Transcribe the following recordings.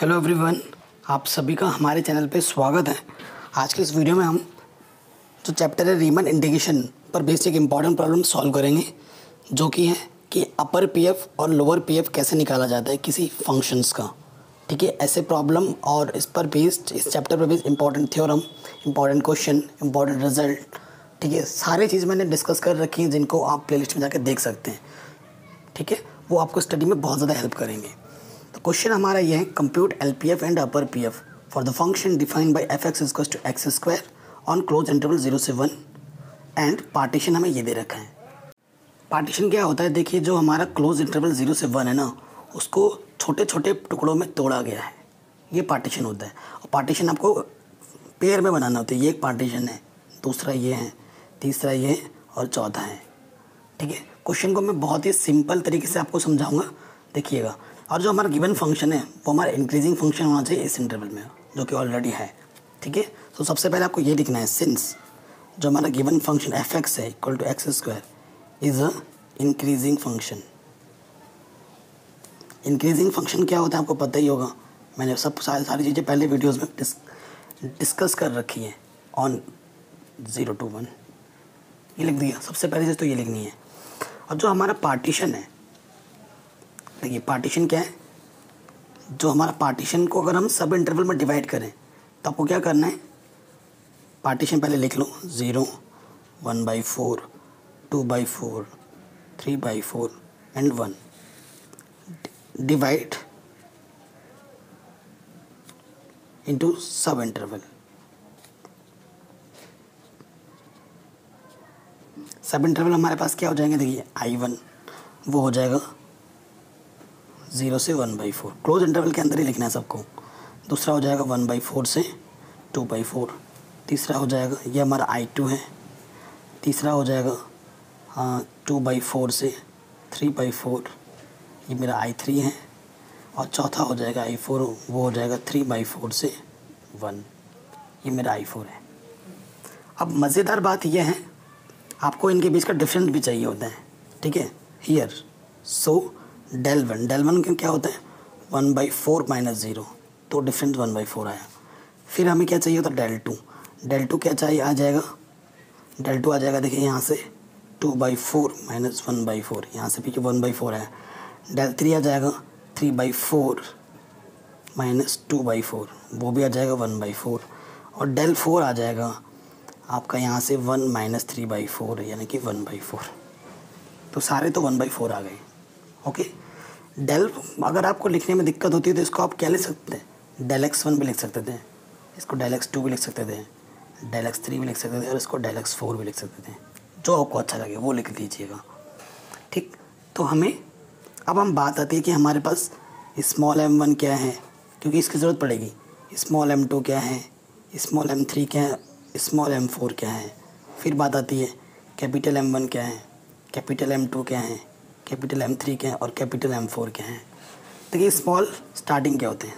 Hello everyone, आप सभी का हमारे चैनल पे स्वागत है। आज के इस वीडियो में हम जो चैप्टर है रीमन इंटीग्रेशन पर बेसिक इंपॉर्टेंट प्रॉब्लम सॉल्व करेंगे, जो कि है कि अपर पीएफ और लोअर पीएफ कैसे निकाला जाता है किसी फ़ंक्शंस का। ठीक है, ऐसे प्रॉब्लम और इस पर बेस्ड इस चैप्टर पर based important theorem important question important result ठीक है, सारी चीज़ मैंने डिस्कस कर रखी हैं, जिनको आप प्लेलिस्ट में जाकर देख सकते हैं। ठीक है, वो आपको स्टडी में बहुत ज़्यादा हेल्प करेंगे। तो क्वेश्चन हमारा ये है compute L P F and upper P F for the function defined by F X इजक्स to X square on close interval zero से वन एंड पार्टीशन हमें ये दे रखा है। पार्टीशन क्या होता है? देखिए, जो हमारा क्लोज इंटरवल ज़ीरो से वन है ना, उसको छोटे छोटे टुकड़ों में तोड़ा गया है। ये पार्टीशन होता है। और पार्टीशन आपको पेयर में बनाना होता है। ये एक पार्टीशन है, दूसरा ये है, तीसरा ये है और चौथा है। ठीक है? क्वेश्चन को मैं बहुत ही सिंपल तरीके से आपको समझाऊँगा। देखिएगा। और जो हमारा गिवन फ़ंक्शन है वो हमारा इंक्रीजिंग फ़ंक्शन होना चाहिए इस इंटरवल में जो कि ऑलरेडी है ठीक है? तो सबसे पहले आपको ये लिखना है सिंस जो हमारा गिवन फ़ंक्शन एफ़ एक्स है equal to X square is a increasing function increasing function क्या होता है आपको पता ही होगा। मैंने सब सारी सारी चीज़ें पहले वीडियोस में डिस, डिस्कस कर रखी हैं ऑन ज़ीरो टू वन ये लिख दिया। सबसे पहले चीज़ तो ये लिखनी है। और जो हमारा पार्टीशन है देखिए पार्टीशन क्या है? जो हमारा पार्टीशन को अगर हम सब इंटरवल में डिवाइड करें तो आपको क्या करना है? पार्टीशन पहले लिख लो। Zero one by four two by four three by four and one divide into sub interval sub interval हमारे पास क्या हो जाएँगे? देखिए आई वन वो हो जाएगा ज़ीरो से one by four. Close interval के अंदर ही लिखना है सबको। दूसरा हो जाएगा वन बाई फोर से टू बाई फोर। तीसरा हो जाएगा, ये हमारा आई टू है। तीसरा हो जाएगा हाँ टू बाई फोर से थ्री बाई फोर। ये मेरा आई थ्री है। और चौथा हो जाएगा आई फोर वो हो जाएगा थ्री बाई फोर से वन। ये मेरा आई फोर है। अब मज़ेदार बात यह है, आपको इनके बीच का डिफरेंस भी चाहिए होता है। ठीक है? Here so del one del one क्या होता है? One by four minus zero तो डिफरेंस वन बाई फोर आया। फिर हमें क्या चाहिए होता? Del two. डेल टू क्या चाहिए? आ जाएगा। डेल टू आ जाएगा, देखिए यहाँ से two by four minus one by four, यहाँ से भी वन बाई फोर आया। डेल थ्री आ जाएगा, three by four minus two by four, वो भी आ जाएगा वन बाई फोर। और डेल फोर आ जाएगा, आपका यहाँ से one minus three by four, यानी कि वन बाई फोर। तो सारे तो वन बाई फोर आ गए। ओके? डेल, अगर आपको लिखने में दिक्कत होती है तो इसको आप क्या लिख सकते हैं? डेल एक्स वन भी लिख सकते थे। इसको डेल एक्स टू भी लिख सकते थे। डेल एक्स थ्री भी लिख सकते थे और इसको डेल एक्स फोर भी लिख सकते थे। जो आपको अच्छा लगे, वो लिख दीजिएगा। ठीक? तो हमें, अब हम बात आती है कि हमारे पास स्मॉल एम वन क्या है? क्योंकि इसकी ज़रूरत पड़ेगी। स्मॉल एम टू क्या है? स्मॉल एम थ्री क्या है? स्मॉल एम फोर क्या है? फिर बात आती है कैपिटल एम वन क्या है? कैपिटल एम टू क्या है? कैपिटल एम थ्री के हैं और कैपिटल एम फोर के हैं। देखिए स्मॉल स्टार्टिंग क्या होते हैं?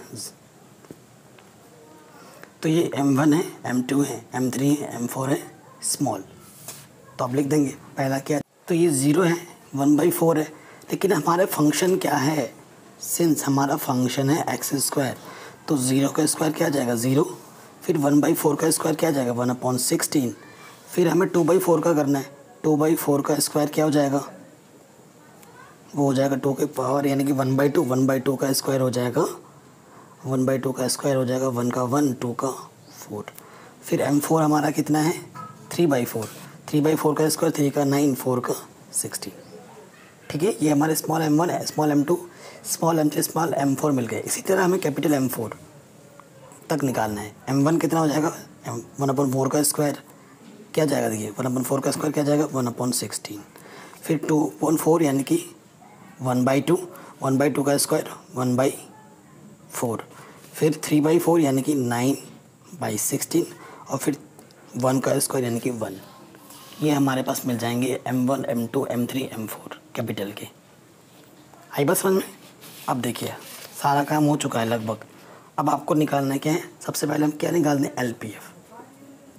तो ये एम वन है एम टू है एम थ्री है एम फोर है स्मॉल तो आप लिख देंगे, पहला क्या? तो ये ज़ीरो है वन बाई फोर है। लेकिन हमारे फ़ंक्शन क्या है? सिंस हमारा फ़ंक्शन है एक्स स्क्वायर तो ज़ीरो का स्क्वायर क्या जाएगा? ज़ीरो फिर वन बाई फोर का स्क्वायर क्या जाएगा? वन अपॉन सिक्सटीन फिर हमें टू बाई फोर का करना है। टू बाई फोर का स्क्वायर क्या हो जाएगा? वो हो जाएगा टू के पावर, यानी कि one by two, one by two का स्क्वायर हो जाएगा। वन बाई टू का स्क्वायर हो जाएगा वन का वन, टू का फोर। फिर एम फोर हमारा कितना है? Three by four. Three by four का स्क्वायर, थ्री का नाइन, फोर का सिक्सटीन ठीक है? ये हमारे स्मॉल एम वन है, small M two. Small M three small M four मिल गए इसी तरह हमें कैपिटल एम फोर तक निकालना है। एम वन कितना हो जाएगा? एम वन अपॉन फोर का स्क्वायर क्या जाएगा? देखिए, वन अपॉन फोर का स्क्वायर क्या जाएगा? One upon sixteen. फिर टू अपॉन फोर, यानी कि one by two, one by two का स्क्वायर वन बाई फोर। फिर थ्री बाई फोर यानी कि नाइन बाई सिक्सटीन और फिर वन का स्क्वायर यानी कि वन ये हमारे पास मिल जाएँगे M one M two M three M four capital के। आई बस समझ में? अब देखिए, सारा काम हो चुका है लगभग। अब आपको निकालना क्या है, सबसे पहले हम क्या निकालते हैं? एल पी एफ़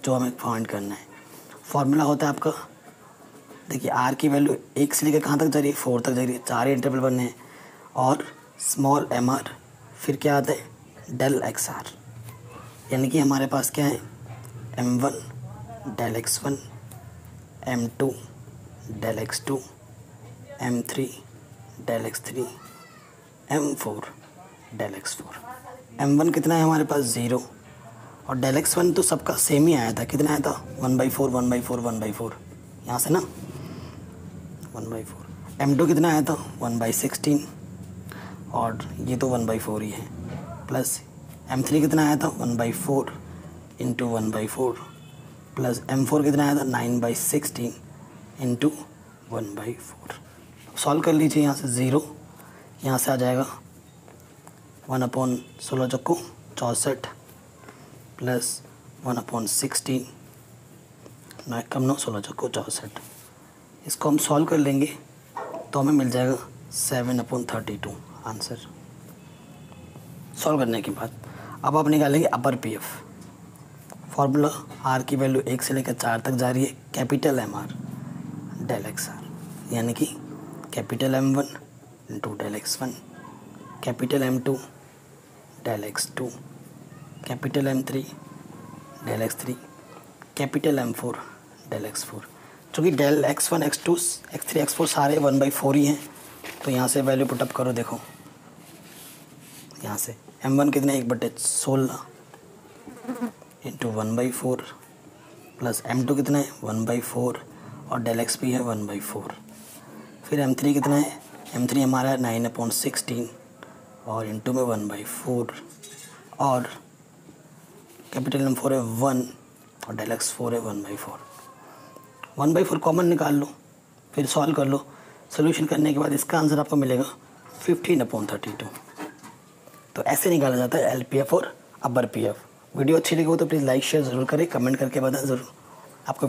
जो हमें फाइंड करना है। फॉर्मूला होता है आपका देखिए आर की वैल्यू एक से लेकर कहाँ तक जा रही है? फोर तक जा रही है। चार इंटरवल बनने हैं। और स्मॉल एम आर फिर क्या आता है? डेल एक्स आर यानी कि हमारे पास क्या है? M one del X one M two del X two M three del X three M four del X four M one कितना है हमारे पास? ज़ीरो और डेल एक्स वन तो सबका सेम ही आया था। कितना आया था? One by four one by four one by four यहाँ से ना? One by four M two कितना आया था? वन बाई सिक्सटीन और ये तो वन बाई फोर ही है। प्लस एम थ्री कितना आया था? One by four into one by four plus M four कितना आया था? Nine by sixteen into one by four solve कर लीजिए यहाँ से ज़ीरो यहाँ से आ जाएगा। वन अपॉन सोलह चक्को, चौंसठ. प्लस वन अपॉन सिक्सटीन नौ कम नौ सोलह चक्को, चौंसठ. इसको हम सॉल्व कर लेंगे तो हमें मिल जाएगा seven upon thirty two answer solve करने के बाद, अब आप निकालेंगे upper P F formula R की वैल्यू एक से लेकर चार तक जा रही है capital M R del X R यानी कि capital M one into del X one capital M two del X two capital M three del X three capital M four del X four चूँकि del X one X two X three X four सारे one by four ही हैं तो यहाँ से value put up करो, देखो। यहाँ से। एम वन कितने एक बटे सोलह into one by four plus M two कितना है? वन बाई फोर और डेल एक्स भी है वन बाई फोर फिर एम थ्री कितना है? एम थ्री हमारा है नाइन अपॉइंट सिक्सटीन और इंटू में वन बाई फोर और कैपिटल एम फोर है वन और डेल एक्स फोर है one by four one by four common निकाल लो, फिर सॉल्व कर लो। सोल्यूशन करने के बाद इसका आंसर आपको मिलेगा फिफ्टीन अपॉन थर्टी टू तो ऐसे निकाला जाता है एल पी एफ़ और अबर पी एफ़ वीडियो अच्छी लगी हो तो प्लीज़ लाइक शेयर ज़रूर करें कमेंट करके बताएँ ज़रूर। आपको